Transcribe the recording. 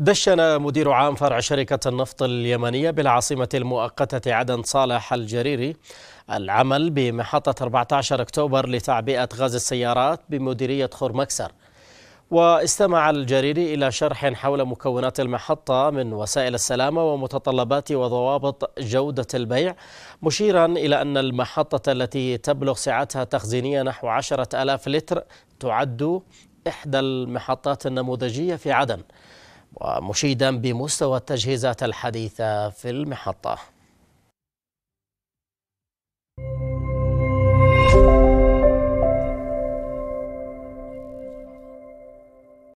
دشن مدير عام فرع شركة النفط اليمنية بالعاصمة المؤقتة عدن صالح الجريري العمل بمحطة 14 أكتوبر لتعبئة غاز السيارات بمديرية خرمكسر واستمع الجريري إلى شرح حول مكونات المحطة من وسائل السلامة ومتطلبات وضوابط جودة البيع مشيرا إلى أن المحطة التي تبلغ سعتها تخزينية نحو عشرة ألاف لتر تعد إحدى المحطات النموذجية في عدن. ومشيدا بمستوى التجهيزات الحديثة في المحطة.